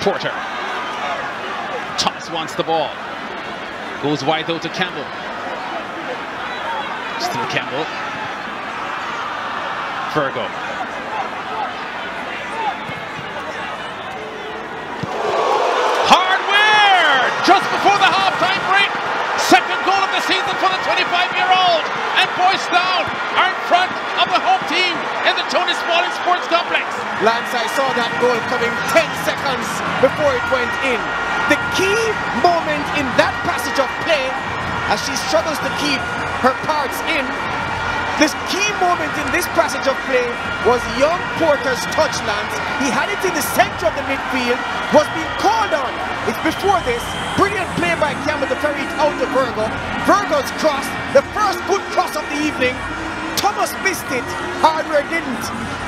Porter. Thomas wants the ball. Goes wide though to Campbell. Still Campbell. Virgo. Hardware! Just before the halftime break. Second goal of the season for the 25-year-old. And Boystown are in front of the home Tony Spaulding Sports Complex. Lance, I saw that goal coming 10 seconds before it went in. The key moment in that passage of play, as she struggles to keep her parts in, this key moment in this passage of play was young Porter's touch, Lance. He had it in the center of the midfield, was being called on. It's before this. Brilliant play by Campbell to ferry it out to Virgo. Virgo's cross, the first good cross of the evening. Thomas missed it. Hardware didn't.